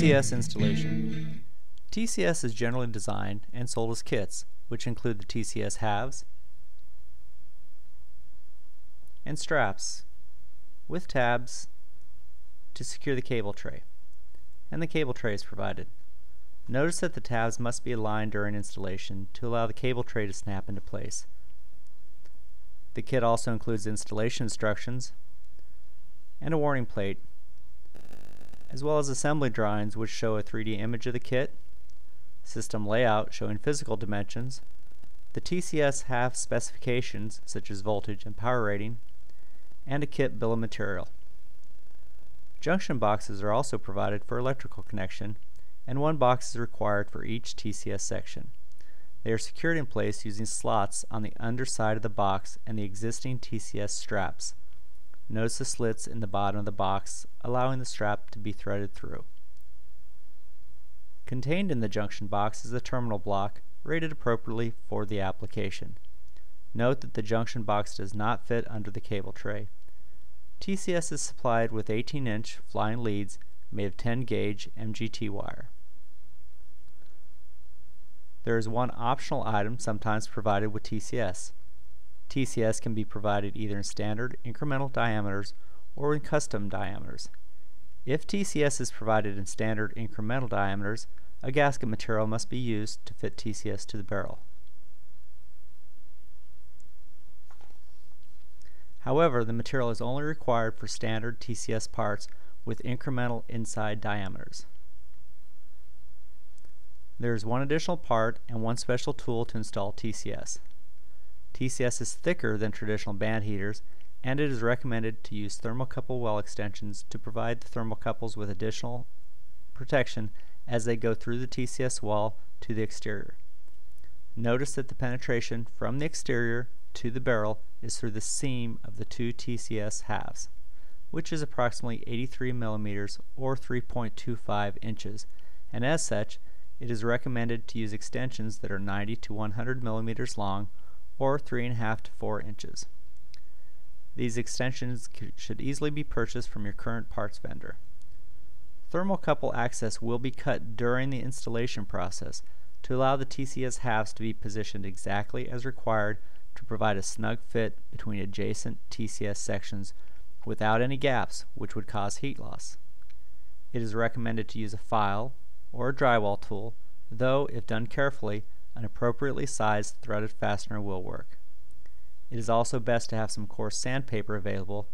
TCS installation. TCS is generally designed and sold as kits, which include the TCS halves and straps with tabs to secure the cable tray. And the cable tray is provided. Notice that the tabs must be aligned during installation to allow the cable tray to snap into place. The kit also includes installation instructions and a warning plate, as well as assembly drawings which show a 3D image of the kit, system layout showing physical dimensions, the TCS half specifications such as voltage and power rating, and a kit bill of material. Junction boxes are also provided for electrical connection, and one box is required for each TCS section. They are secured in place using slots on the underside of the box and the existing TCS straps. Notice the slits in the bottom of the box, allowing the strap to be threaded through. Contained in the junction box is a terminal block, rated appropriately for the application. Note that the junction box does not fit under the cable tray. TCS is supplied with 18-inch flying leads made of 10-gauge MGT wire. There is one optional item sometimes provided with TCS. TCS can be provided either in standard incremental diameters or in custom diameters. If TCS is provided in standard incremental diameters, a gasket material must be used to fit TCS to the barrel. However, the material is only required for standard TCS parts with incremental inside diameters. There is one additional part and one special tool to install TCS. TCS is thicker than traditional band heaters and it is recommended to use thermocouple well extensions to provide the thermocouples with additional protection as they go through the TCS wall to the exterior. Notice that the penetration from the exterior to the barrel is through the seam of the two TCS halves, which is approximately 83 millimeters or 3.25 inches, and as such, it is recommended to use extensions that are 90 to 100 millimeters long or 3.5 to 4 inches. These extensions should easily be purchased from your current parts vendor. Thermocouple access will be cut during the installation process to allow the TCS halves to be positioned exactly as required to provide a snug fit between adjacent TCS sections without any gaps which would cause heat loss. It is recommended to use a file or a drywall tool, though if done carefully, an appropriately sized threaded fastener will work. It is also best to have some coarse sandpaper available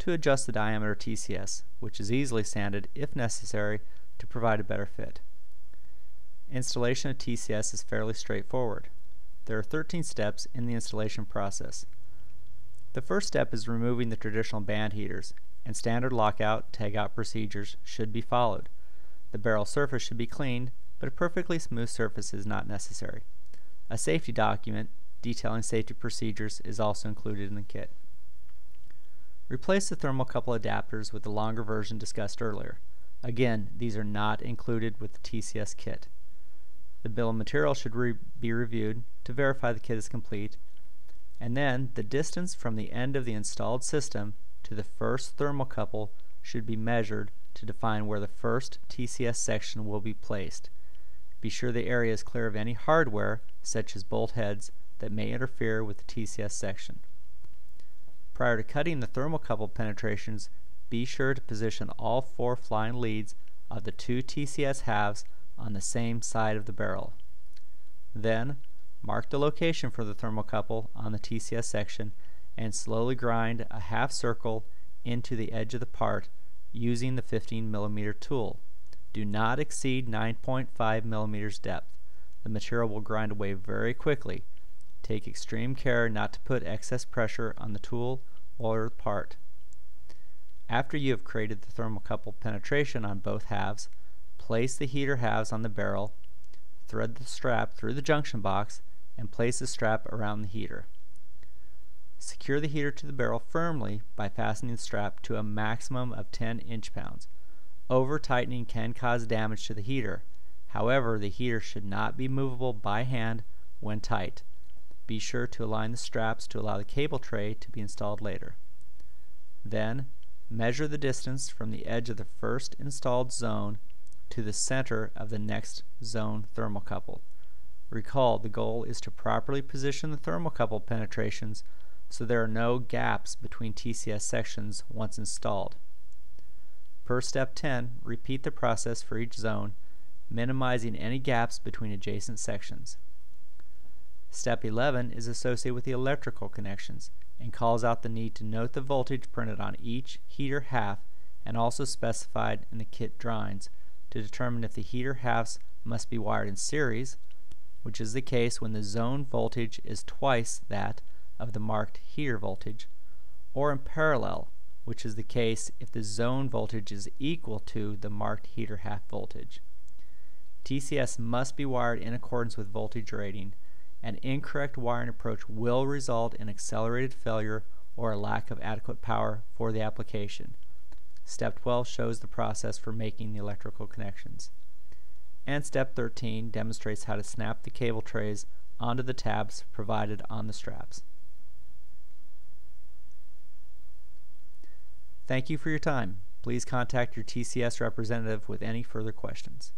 to adjust the diameter TCS, which is easily sanded if necessary to provide a better fit. Installation of TCS is fairly straightforward. There are 13 steps in the installation process. The first step is removing the traditional band heaters, and standard lockout tagout procedures should be followed. The barrel surface should be cleaned, but a perfectly smooth surface is not necessary. A safety document detailing safety procedures is also included in the kit. Replace the thermocouple adapters with the longer version discussed earlier. Again, these are not included with the TCS kit. The bill of material should re be reviewed to verify the kit is complete, and then the distance from the end of the installed system to the first thermocouple should be measured to define where the first TCS section will be placed. Be sure the area is clear of any hardware, such as bolt heads, that may interfere with the TCS section. Prior to cutting the thermocouple penetrations, be sure to position all four flying leads of the two TCS halves on the same side of the barrel. Then, mark the location for the thermocouple on the TCS section and slowly grind a half circle into the edge of the part using the 15 millimeter tool. Do not exceed 9.5 millimeters depth. The material will grind away very quickly. Take extreme care not to put excess pressure on the tool or the part. After you have created the thermocouple penetration on both halves, Place the heater halves on the barrel, thread the strap through the junction box, and place the strap around the heater. Secure the heater to the barrel firmly by fastening the strap to a maximum of 10 inch-pounds. Over-tightening can cause damage to the heater. However, the heater should not be movable by hand when tight. Be sure to align the straps to allow the cable tray to be installed later. Then, measure the distance from the edge of the first installed zone to the center of the next zone thermocouple. Recall, the goal is to properly position the thermocouple penetrations so there are no gaps between TCS sections once installed. Per step 10, repeat the process for each zone, minimizing any gaps between adjacent sections. Step 11 is associated with the electrical connections and calls out the need to note the voltage printed on each heater half and also specified in the kit drawings to determine if the heater halves must be wired in series, which is the case when the zone voltage is twice that of the marked heater voltage, or in parallel, which is the case if the zone voltage is equal to the marked heater half voltage. TCS must be wired in accordance with voltage rating. An incorrect wiring approach will result in accelerated failure or a lack of adequate power for the application. Step 12 shows the process for making the electrical connections. And step 13 demonstrates how to snap the cable trays onto the tabs provided on the straps. Thank you for your time. Please contact your TCS representative with any further questions.